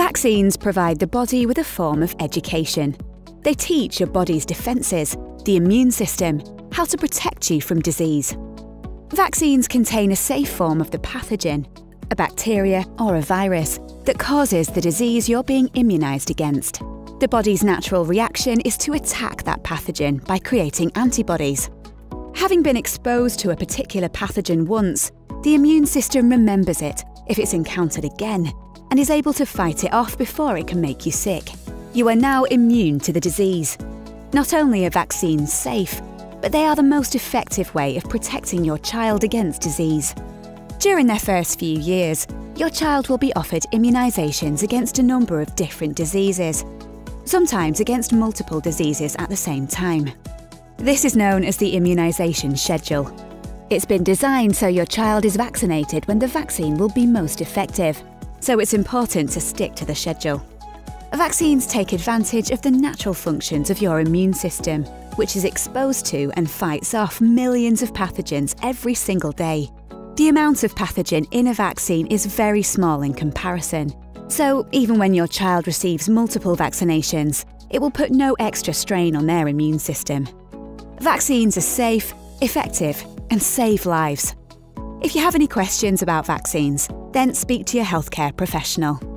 Vaccines provide the body with a form of education. They teach your body's defences, the immune system, how to protect you from disease. Vaccines contain a safe form of the pathogen, a bacteria or a virus, that causes the disease you're being immunised against. The body's natural reaction is to attack that pathogen by creating antibodies. Having been exposed to a particular pathogen once, the immune system remembers it if it's encountered again and is able to fight it off before it can make you sick. You are now immune to the disease. Not only are vaccines safe, but they are the most effective way of protecting your child against disease. During their first few years, your child will be offered immunisations against a number of different diseases, sometimes against multiple diseases at the same time. This is known as the immunisation schedule. It's been designed so your child is vaccinated when the vaccine will be most effective, so it's important to stick to the schedule. Vaccines take advantage of the natural functions of your immune system, which is exposed to and fights off millions of pathogens every single day. The amount of pathogen in a vaccine is very small in comparison, so, even when your child receives multiple vaccinations, it will put no extra strain on their immune system. Vaccines are safe, effective, and save lives. If you have any questions about vaccines, then speak to your healthcare professional.